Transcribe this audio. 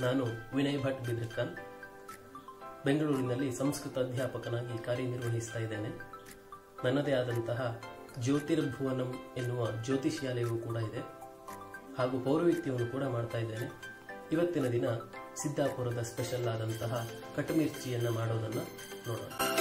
ನಾನು ವಿನಯ್ ಭಟ್ ಬಿದ್ರಕನ್ ಬೆಂಗಳೂರಿನಲ್ಲಿ ಸಂಸ್ಕೃತ ಅಧ್ಯಾಪಕನಾಗಿ ಕಾರ್ಯನಿರ್ವಹಿಸ್ತಾ ಇದ್ದೇನೆ. ನನ್ನದೇ ಆದಂತಹ ಜ್ಯೋತಿರ್ಭುವನಂ ಎನ್ನುವ ಜ್ಯೋತಿಷ್ಯಾಲಯವೂ ಕೂಡ ಇದೆ. ಹಾಗೂ ಪೌರವಿತ್ಯವನ್ನು ಕೂಡ ಮಾಡ್ತಾ ಇದ್ದೇನೆ. ಇವತ್ತಿನ ದಿನ ಸಿದ್ದಾಪುರದ ಸ್ಪೆಷಲ್ ಆದಂತಹ ಕಟುಮಿರ್ಚಿಯನ್ನು ಮಾಡೋದನ್ನು ನೋಡೋಣ.